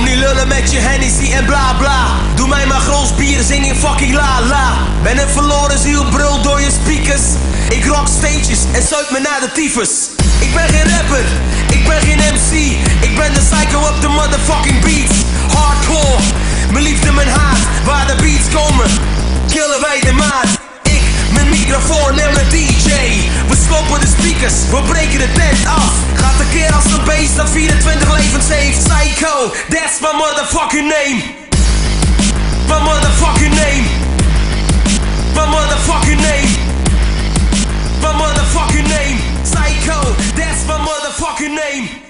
Kom niet lullen met je Hennessy en bla bla. Doe mij maar groot bier, zing in fucking la la. Ben een verloren ziel, brul door je speakers. Ik rock stages en zuip me naar de tyfus. Ik ben geen rapper, ik ben geen MC. Ik ben de psycho op de motherfucking beats. Hardcore, mijn liefde, mijn haat. Waar de beats komen, killen wij de maat. Ik, mijn microfoon en mijn DJ. We slopen de speakers, we breken de tent af. Gaat een keer als een beest my motherfucking name. My motherfucking name. My motherfucking name. My motherfucking name. Psycho, that's my motherfucking name.